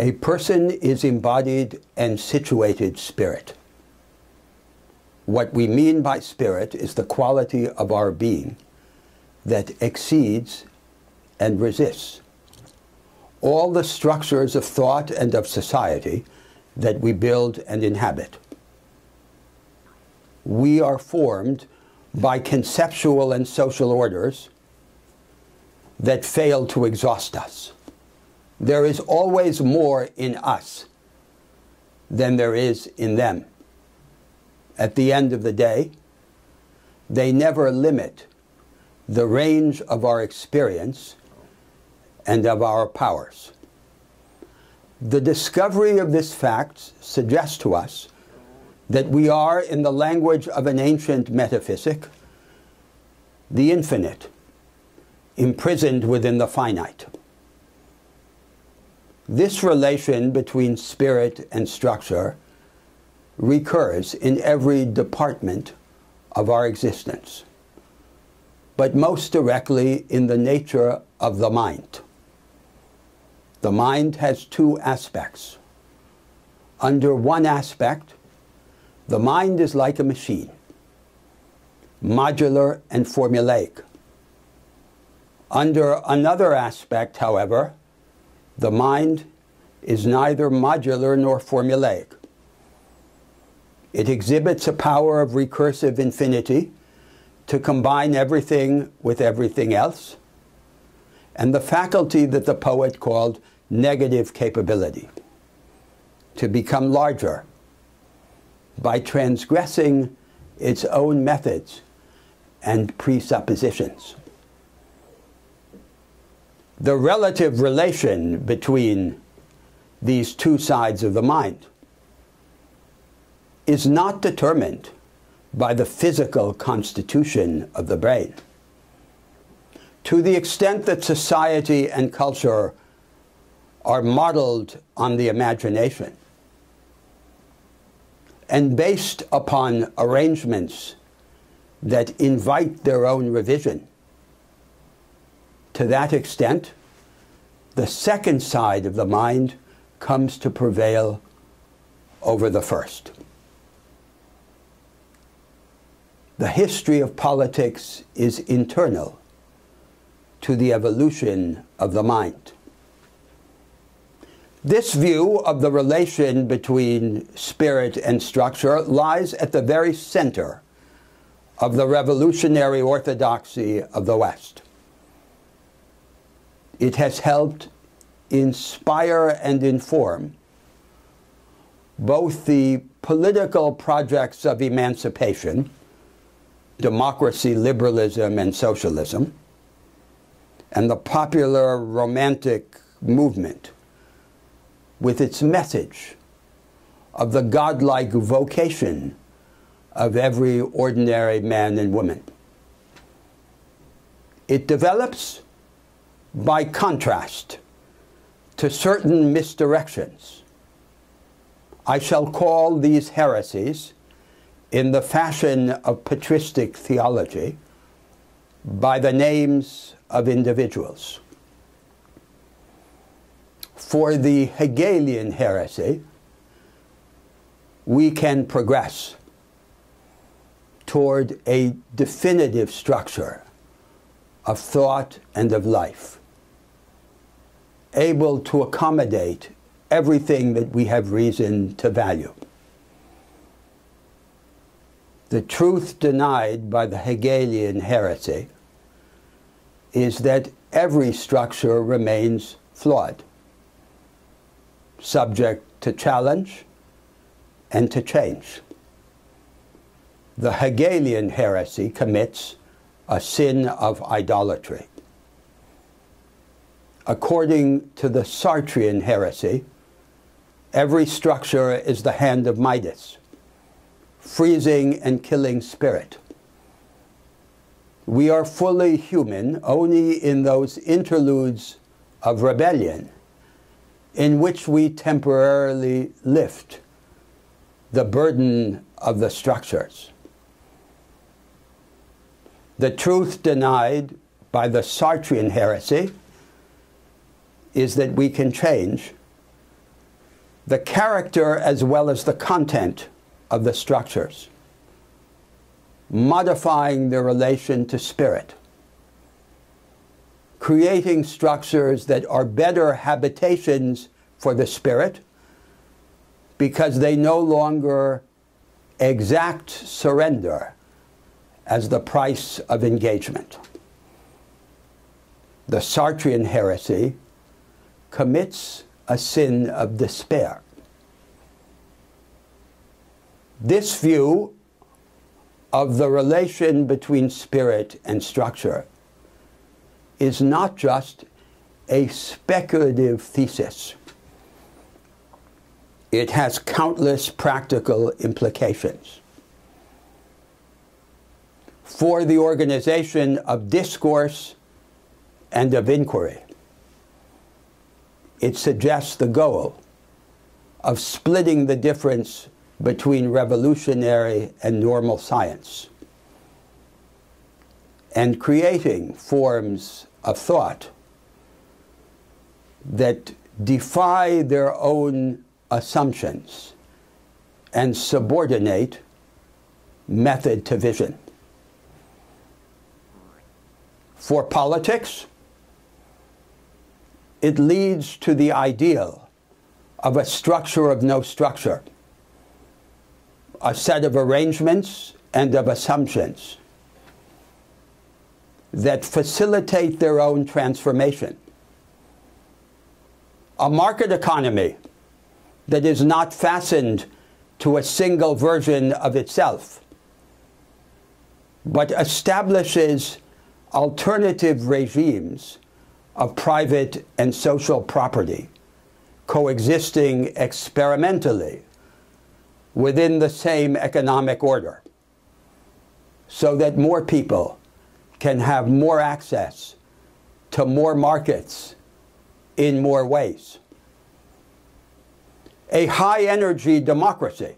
A person is embodied and situated spirit. What we mean by spirit is the quality of our being that exceeds and resists all the structures of thought and of society that we build and inhabit. We are formed by conceptual and social orders that fail to exhaust us. There is always more in us than there is in them. At the end of the day, they never limit the range of our experience and of our powers. The discovery of this fact suggests to us that we are, in the language of an ancient metaphysic, the infinite, imprisoned within the finite. This relation between spirit and structure recurs in every department of our existence, but most directly in the nature of the mind. The mind has two aspects. Under one aspect, the mind is like a machine, modular and formulaic. Under another aspect, however, the mind is neither modular nor formulaic. It exhibits a power of recursive infinity to combine everything with everything else, and the faculty that the poet called negative capability to become larger by transgressing its own methods and presuppositions. The relative relation between these two sides of the mind is not determined by the physical constitution of the brain. To the extent that society and culture are modeled on the imagination and based upon arrangements that invite their own revision. To that extent, the second side of the mind comes to prevail over the first. The history of politics is internal to the evolution of the mind. This view of the relation between spirit and structure lies at the very center of the revolutionary orthodoxy of the West. It has helped inspire and inform both the political projects of emancipation, democracy, liberalism, and socialism, and the popular romantic movement with its message of the godlike vocation of every ordinary man and woman. It develops by contrast to certain misdirections. I shall call these heresies, in the fashion of patristic theology, by the names of individuals for the Hegelian heresy, we can progress toward a definitive structure of thought and of life, able to accommodate everything that we have reason to value. The truth denied by the Hegelian heresy is that every structure remains flawed subject to challenge and to change. The Hegelian heresy commits a sin of idolatry. According to the Sartrean heresy, every structure is the hand of Midas, freezing and killing spirit. We are fully human only in those interludes of rebellion in which we temporarily lift the burden of the structures. The truth denied by the Sartrean heresy is that we can change the character as well as the content of the structures, modifying their relation to spirit, creating structures that are better habitations for the spirit because they no longer exact surrender as the price of engagement. The Sartrean heresy commits a sin of despair. This view of the relation between spirit and structure is not just a speculative thesis it has countless practical implications. For the organization of discourse and of inquiry, it suggests the goal of splitting the difference between revolutionary and normal science and creating forms of thought that defy their own assumptions and subordinate method to vision. For politics, it leads to the ideal of a structure of no structure, a set of arrangements and of assumptions that facilitate their own transformation. A market economy that is not fastened to a single version of itself, but establishes alternative regimes of private and social property coexisting experimentally within the same economic order so that more people can have more access to more markets in more ways. A high energy democracy,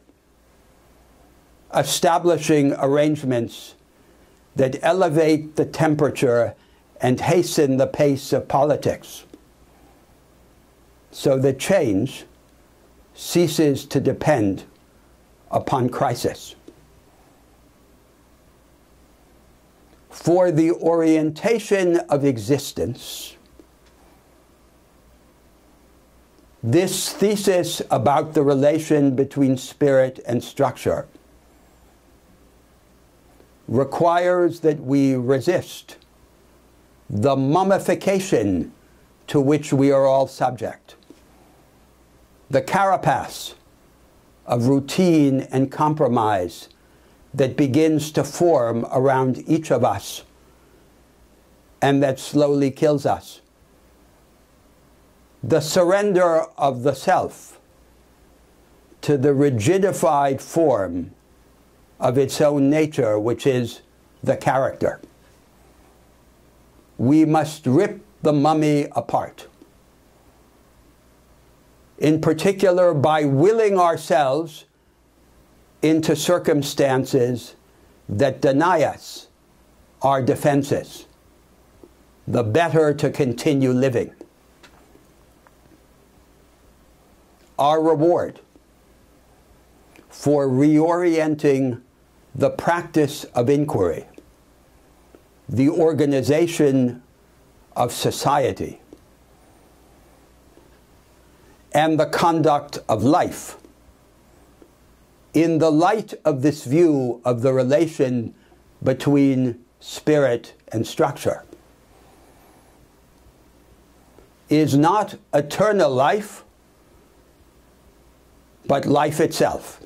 establishing arrangements that elevate the temperature and hasten the pace of politics so that change ceases to depend upon crisis. For the orientation of existence, This thesis about the relation between spirit and structure requires that we resist the mummification to which we are all subject, the carapace of routine and compromise that begins to form around each of us and that slowly kills us the surrender of the self to the rigidified form of its own nature, which is the character. We must rip the mummy apart. In particular, by willing ourselves into circumstances that deny us our defenses, the better to continue living. our reward for reorienting the practice of inquiry, the organization of society, and the conduct of life. In the light of this view of the relation between spirit and structure, is not eternal life but life itself.